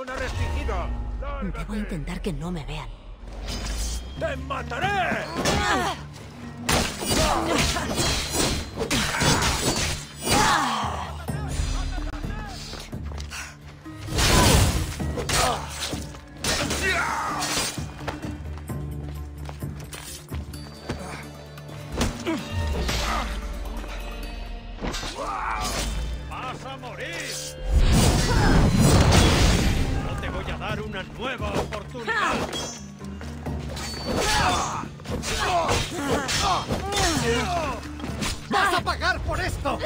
Zona restringida. Debo intentar que no me vean. ¡Te mataré! ¡Vas a morir! Te voy a dar una nueva oportunidad. ¡Vas a pagar por esto!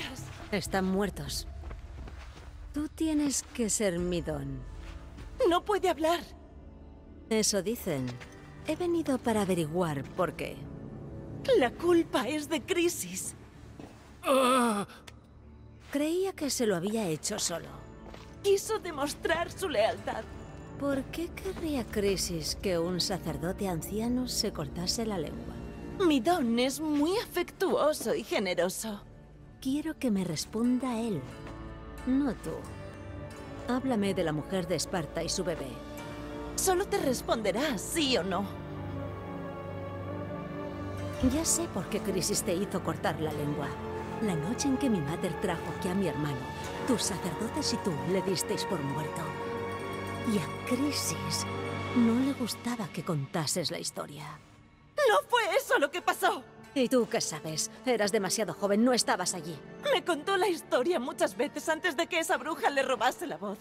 ¡Guardias! Están muertos. Tú tienes que ser mi don. No puede hablar. Eso dicen. He venido para averiguar por qué. La culpa es de Crisis. Creía que se lo había hecho solo. Quiso demostrar su lealtad. ¿Por qué querría Crisis que un sacerdote anciano se cortase la lengua? Mi don es muy afectuoso y generoso. Quiero que me responda él, no tú. Háblame de la mujer de Esparta y su bebé. Solo te responderá sí o no. Ya sé por qué Crisis te hizo cortar la lengua. La noche en que mi madre trajo aquí a mi hermano, tus sacerdotes y tú le disteis por muerto. Y a Crisis no le gustaba que contases la historia. ¡No fue eso lo que pasó! ¿Y tú qué sabes? Eras demasiado joven, no estabas allí. Me contó la historia muchas veces antes de que esa bruja le robase la voz.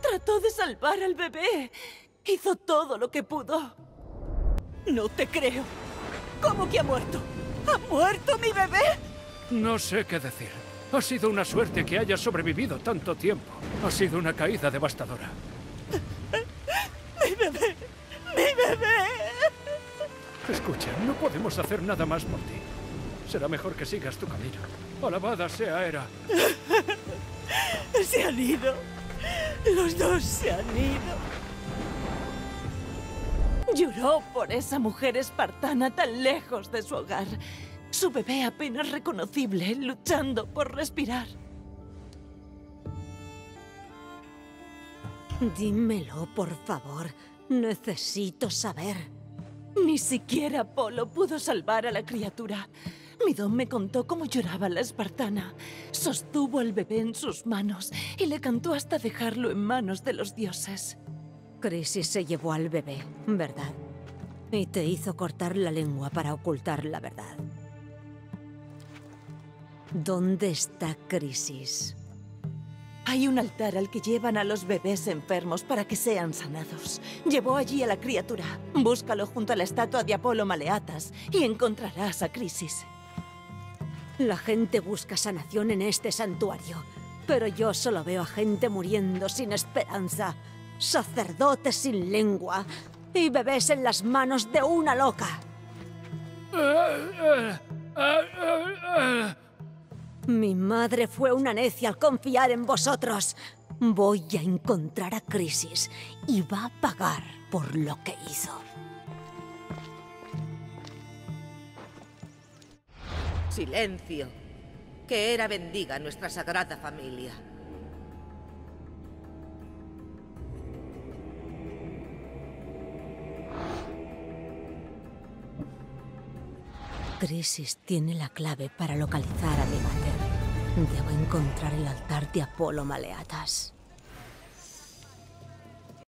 Trató de salvar al bebé. Hizo todo lo que pudo. No te creo. ¿Cómo que ha muerto? ¿Ha muerto mi bebé? No sé qué decir. Ha sido una suerte que hayas sobrevivido tanto tiempo. Ha sido una caída devastadora. Podemos hacer nada más por ti. Será mejor que sigas tu camino. Alabada sea Era. Se han ido. Los dos se han ido. Lloró por esa mujer espartana tan lejos de su hogar. Su bebé apenas reconocible, luchando por respirar. Dímelo, por favor. Necesito saber. Ni siquiera Apolo pudo salvar a la criatura. Midón me contó cómo lloraba la espartana. Sostuvo al bebé en sus manos y le cantó hasta dejarlo en manos de los dioses. Crisis se llevó al bebé, ¿verdad? Y te hizo cortar la lengua para ocultar la verdad. ¿Dónde está Crisis? Hay un altar al que llevan a los bebés enfermos para que sean sanados. Llevó allí a la criatura. Búscalo junto a la estatua de Apolo Maleatas y encontrarás a Crisis. La gente busca sanación en este santuario, pero yo solo veo a gente muriendo sin esperanza, sacerdotes sin lengua y bebés en las manos de una loca. Mi madre fue una necia al confiar en vosotros. Voy a encontrar a Crisis y va a pagar por lo que hizo. Silencio. Que Hera bendiga a nuestra sagrada familia. Crisis tiene la clave para localizar a mi madre. Debo encontrar el altar de Apolo Maleatas.